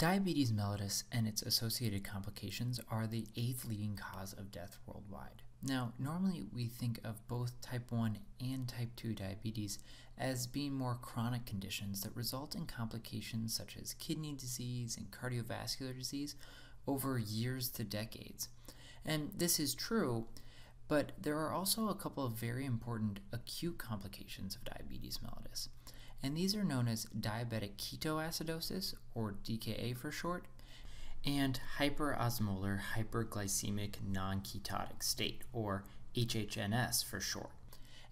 Diabetes mellitus and its associated complications are the eighth leading cause of death worldwide. Now, normally we think of both type 1 and type 2 diabetes as being more chronic conditions that result in complications such as kidney disease and cardiovascular disease over years to decades. And this is true, but there are also a couple of very important acute complications of diabetes mellitus and these are known as diabetic ketoacidosis, or DKA for short, and hyperosmolar hyperglycemic non-ketotic state, or HHNS for short.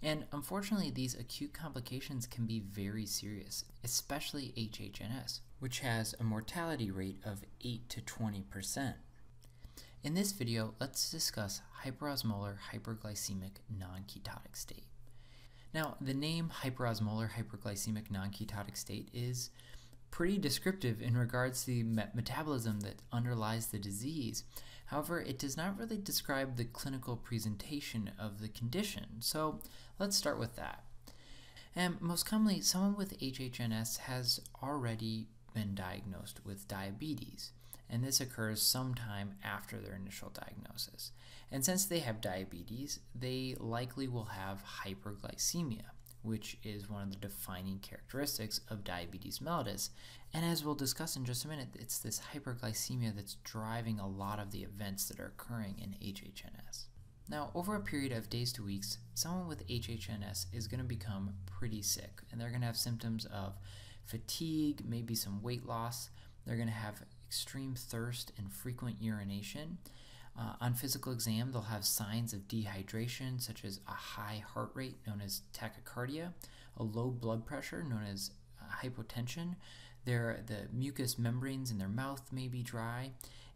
And unfortunately, these acute complications can be very serious, especially HHNS, which has a mortality rate of 8 to 20%. In this video, let's discuss hyperosmolar hyperglycemic non-ketotic state. Now, the name hyperosmolar hyperglycemic non-ketotic state is pretty descriptive in regards to the metabolism that underlies the disease. However, it does not really describe the clinical presentation of the condition. So let's start with that. And most commonly, someone with HHNS has already been diagnosed with diabetes and this occurs sometime after their initial diagnosis. And since they have diabetes, they likely will have hyperglycemia, which is one of the defining characteristics of diabetes mellitus. And as we'll discuss in just a minute, it's this hyperglycemia that's driving a lot of the events that are occurring in HHNS. Now, over a period of days to weeks, someone with HHNS is going to become pretty sick, and they're going to have symptoms of fatigue, maybe some weight loss. They're going to have extreme thirst and frequent urination. Uh, on physical exam, they'll have signs of dehydration, such as a high heart rate known as tachycardia, a low blood pressure known as uh, hypotension. Their, the mucous membranes in their mouth may be dry,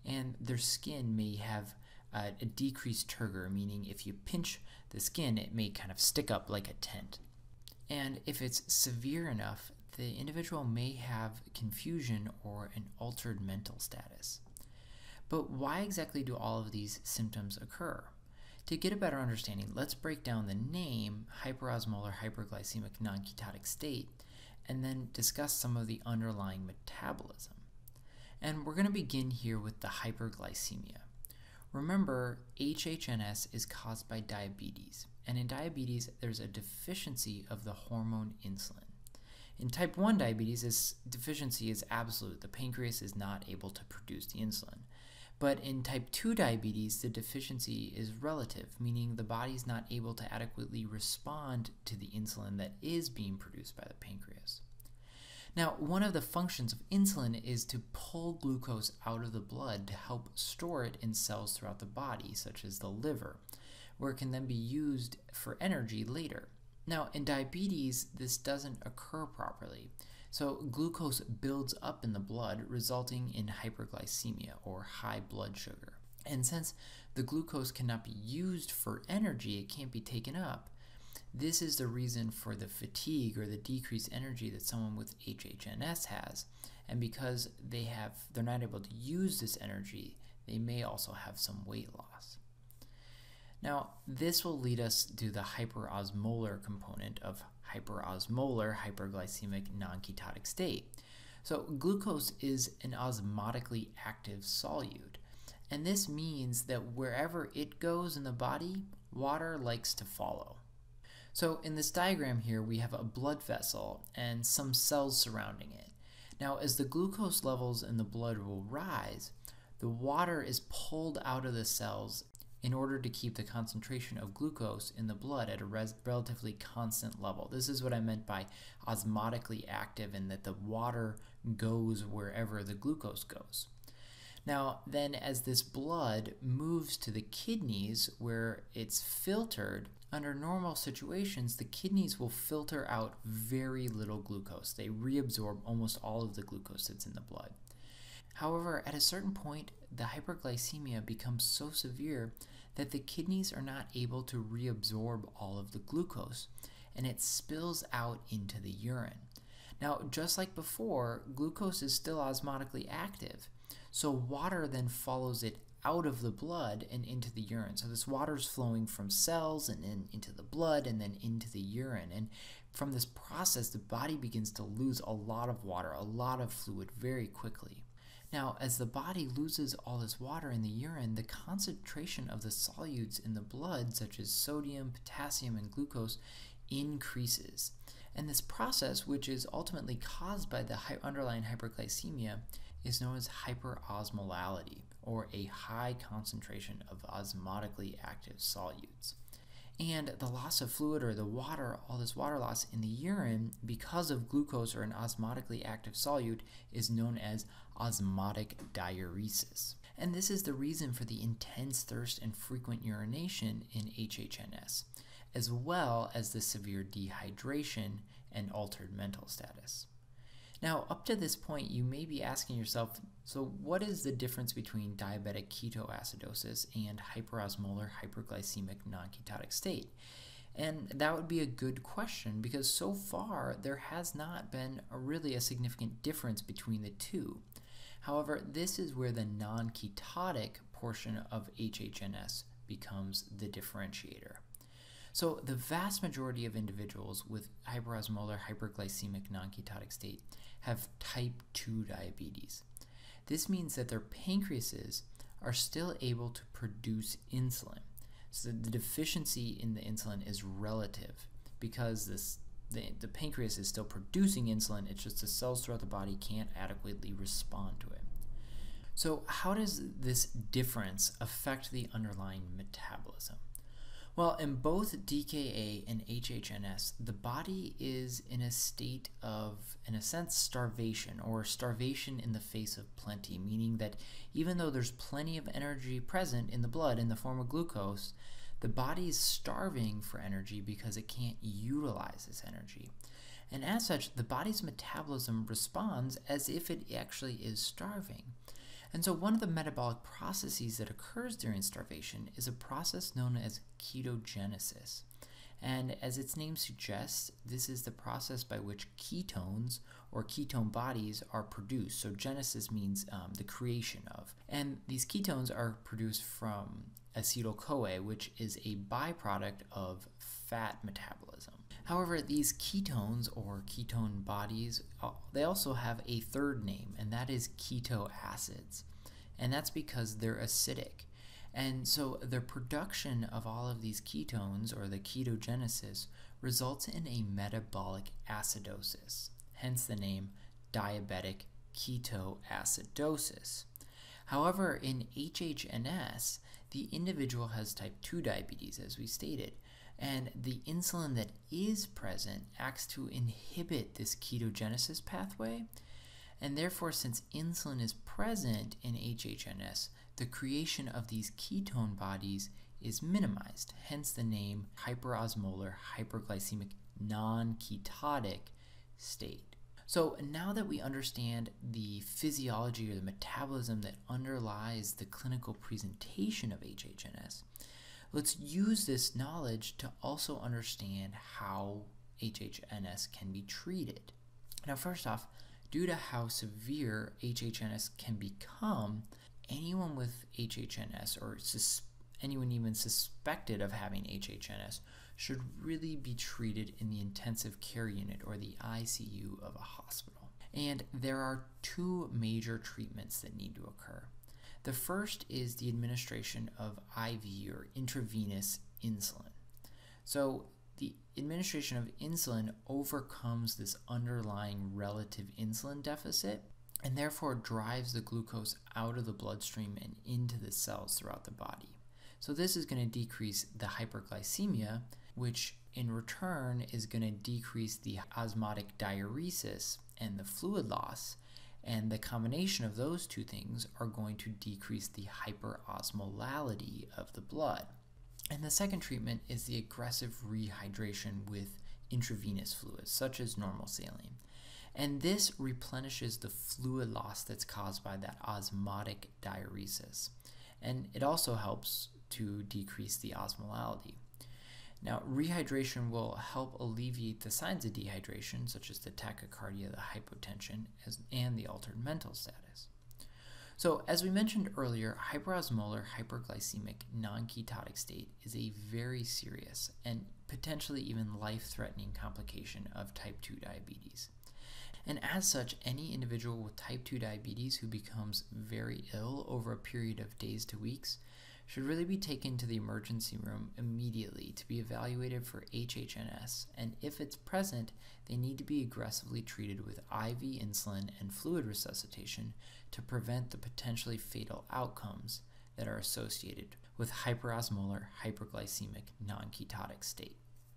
and their skin may have a decreased turgor, meaning if you pinch the skin, it may kind of stick up like a tent. And if it's severe enough, the individual may have confusion or an altered mental status. But why exactly do all of these symptoms occur? To get a better understanding, let's break down the name hyperosmolar hyperglycemic non-ketotic state and then discuss some of the underlying metabolism. And we're going to begin here with the hyperglycemia. Remember, HHNS is caused by diabetes, and in diabetes, there's a deficiency of the hormone insulin. In type 1 diabetes, this deficiency is absolute. The pancreas is not able to produce the insulin. But in type 2 diabetes, the deficiency is relative, meaning the body is not able to adequately respond to the insulin that is being produced by the pancreas. Now, one of the functions of insulin is to pull glucose out of the blood to help store it in cells throughout the body, such as the liver, where it can then be used for energy later. Now, in diabetes, this doesn't occur properly. So, glucose builds up in the blood, resulting in hyperglycemia or high blood sugar. And since the glucose cannot be used for energy, it can't be taken up. This is the reason for the fatigue or the decreased energy that someone with HHNS has. And because they have they're not able to use this energy, they may also have some weight loss. Now, this will lead us to the hyperosmolar component of hyperosmolar hyperglycemic non-ketotic state. So glucose is an osmotically active solute, and this means that wherever it goes in the body, water likes to follow. So in this diagram here, we have a blood vessel and some cells surrounding it. Now, as the glucose levels in the blood will rise, the water is pulled out of the cells in order to keep the concentration of glucose in the blood at a relatively constant level. This is what I meant by osmotically active in that the water goes wherever the glucose goes. Now, then, as this blood moves to the kidneys where it's filtered, under normal situations, the kidneys will filter out very little glucose. They reabsorb almost all of the glucose that's in the blood. However, at a certain point, the hyperglycemia becomes so severe that the kidneys are not able to reabsorb all of the glucose and it spills out into the urine. Now, just like before, glucose is still osmotically active, so water then follows it out of the blood and into the urine. So this water is flowing from cells and then into the blood and then into the urine. And from this process, the body begins to lose a lot of water, a lot of fluid very quickly. Now, as the body loses all this water in the urine, the concentration of the solutes in the blood, such as sodium, potassium, and glucose, increases. And this process, which is ultimately caused by the underlying hyperglycemia, is known as hyperosmolality, or a high concentration of osmotically active solutes. And the loss of fluid or the water, all this water loss in the urine because of glucose or an osmotically active solute is known as osmotic diuresis. And this is the reason for the intense thirst and frequent urination in HHNS, as well as the severe dehydration and altered mental status. Now, up to this point, you may be asking yourself so, what is the difference between diabetic ketoacidosis and hyperosmolar hyperglycemic non-ketotic state? And that would be a good question because so far there has not been a really a significant difference between the two. However, this is where the non ketotic portion of HHNS becomes the differentiator. So, the vast majority of individuals with hyperosmolar hyperglycemic non ketotic state have type 2 diabetes. This means that their pancreases are still able to produce insulin. So the deficiency in the insulin is relative because this the, the pancreas is still producing insulin, it's just the cells throughout the body can't adequately respond to it. So, how does this difference affect the underlying metabolism? Well, in both DKA and HHNS, the body is in a state of, in a sense, starvation or starvation in the face of plenty, meaning that even though there's plenty of energy present in the blood in the form of glucose, the body is starving for energy because it can't utilize this energy. And as such, the body's metabolism responds as if it actually is starving. And so, one of the metabolic processes that occurs during starvation is a process known as ketogenesis. And as its name suggests, this is the process by which ketones or ketone bodies are produced. So, genesis means um, the creation of. And these ketones are produced from acetyl CoA, which is a byproduct of fat metabolism. However, these ketones or ketone bodies, uh, they also have a third name, and that is keto acids. And that's because they're acidic. And so the production of all of these ketones or the ketogenesis results in a metabolic acidosis, hence the name diabetic ketoacidosis. However, in HHNS, the individual has type 2 diabetes, as we stated, and the insulin that is present acts to inhibit this ketogenesis pathway. And therefore, since insulin is present in HHNS, the creation of these ketone bodies is minimized, hence the name hyperosmolar hyperglycemic non ketotic state. So, now that we understand the physiology or the metabolism that underlies the clinical presentation of HHNS, Let's use this knowledge to also understand how HHNS can be treated. Now, first off, due to how severe HHNS can become, anyone with HHNS or anyone even suspected of having HHNS should really be treated in the intensive care unit or the ICU of a hospital. And there are two major treatments that need to occur. The first is the administration of IV or intravenous insulin. So, the administration of insulin overcomes this underlying relative insulin deficit and therefore drives the glucose out of the bloodstream and into the cells throughout the body. So, this is going to decrease the hyperglycemia, which in return is going to decrease the osmotic diuresis and the fluid loss, and the combination of those two things are going to decrease the hyperosmolality of the blood. And the second treatment is the aggressive rehydration with intravenous fluids, such as normal saline. And this replenishes the fluid loss that's caused by that osmotic diuresis. And it also helps to decrease the osmolality. Now, rehydration will help alleviate the signs of dehydration, such as the tachycardia, the hypotension, and the altered mental status. So, as we mentioned earlier, hyperosmolar hyperglycemic non ketotic state is a very serious and potentially even life threatening complication of type 2 diabetes. And as such, any individual with type 2 diabetes who becomes very ill over a period of days to weeks should really be taken to the emergency room immediately to be evaluated for HHNS, and if it's present, they need to be aggressively treated with IV insulin and fluid resuscitation to prevent the potentially fatal outcomes that are associated with hyperosmolar hyperglycemic non-ketotic state.